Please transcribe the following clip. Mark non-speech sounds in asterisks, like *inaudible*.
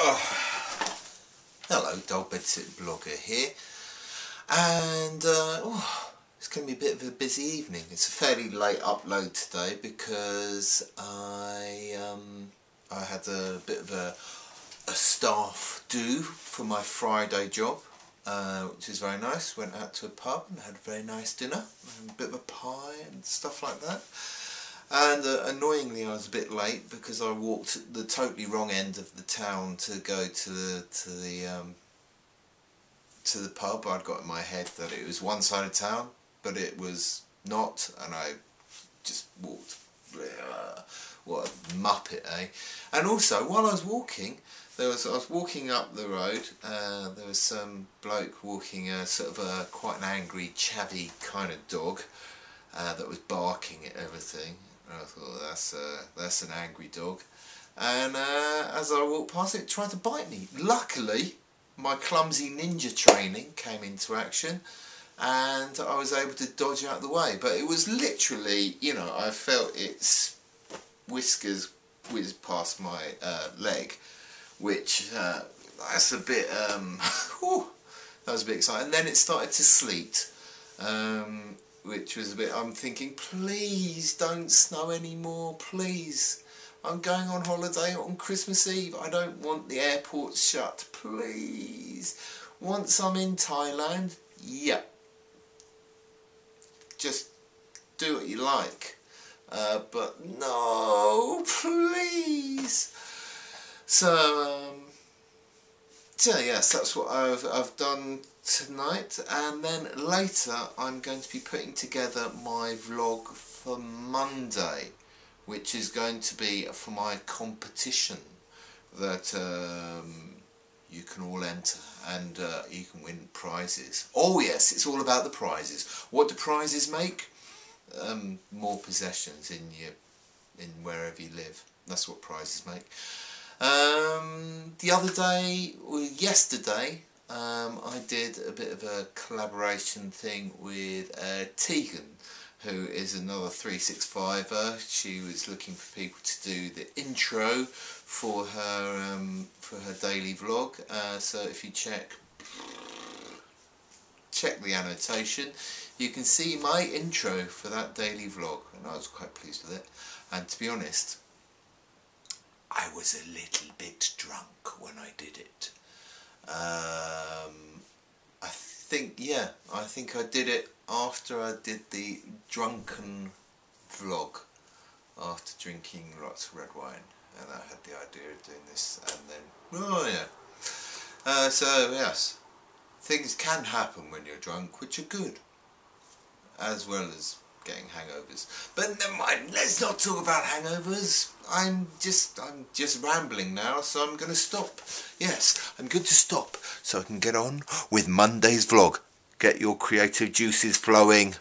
Oh. Hello, Dull Bedsit Blogger here, and uh, oh, it's going to be a bit of a busy evening. It's a fairly late upload today because I um, I had a bit of a, a staff do for my Friday job, uh, which is very nice. Went out to a pub and had a very nice dinner, and a bit of a pie and stuff like that. And uh, annoyingly, I was a bit late because I walked the totally wrong end of the town to go to the to the um, to the pub. I'd got in my head that it was one side of town, but it was not, and I just walked. Uh, what a muppet, eh? And also, while I was walking, there was I was walking up the road. Uh, there was some bloke walking a sort of a quite an angry, chavvy kind of dog uh, that was barking at everything. I thought that's uh, that's an angry dog. And uh, as I walked past it, it tried to bite me. Luckily, my clumsy ninja training came into action and I was able to dodge out of the way. But it was literally, you know, I felt its whiskers whiz past my uh, leg, which uh, that's a bit, um, *laughs* whew, that was a bit exciting. And then it started to sleet. Um, was a bit, I'm thinking, please don't snow anymore, please. I'm going on holiday on Christmas Eve. I don't want the airports shut, please. Once I'm in Thailand, yeah. Just do what you like. Uh, but no, please. So, um, so yes, that's what I've, I've done tonight and then later I'm going to be putting together my vlog for Monday which is going to be for my competition that um, you can all enter and uh, you can win prizes. Oh yes, it's all about the prizes. What do prizes make? Um, more possessions in your in wherever you live. That's what prizes make. Um, the other day, or yesterday, um, I did a bit of a collaboration thing with uh, Teagan, who is another 365er. She was looking for people to do the intro for her um, for her daily vlog. Uh, so if you check check the annotation, you can see my intro for that daily vlog, and I was quite pleased with it. And to be honest, I was a little bit drunk when I did it. Um, I think, yeah, I think I did it after I did the drunken vlog, after drinking lots of red wine. And I had the idea of doing this, and then, oh yeah. Uh, so, yes, things can happen when you're drunk, which are good, as well as getting hangovers. But never mind, let's not talk about hangovers. I'm just, I'm just rambling now, so I'm going to stop. Yes, I'm good to stop, so I can get on with Monday's vlog. Get your creative juices flowing.